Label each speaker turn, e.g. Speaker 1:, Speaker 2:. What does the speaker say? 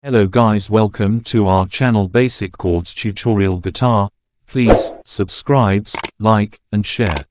Speaker 1: Hello guys welcome to our channel Basic Chords Tutorial Guitar. Please, subscribe, like, and share.